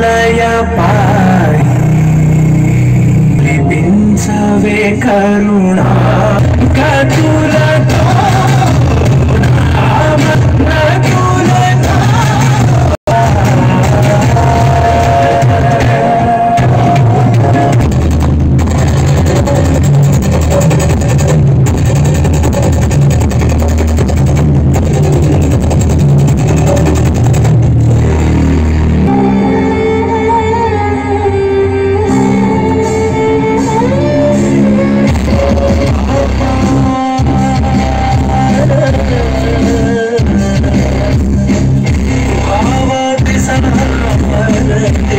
ప్రళయ పాయి లిపించవే కరుణా కతుల ない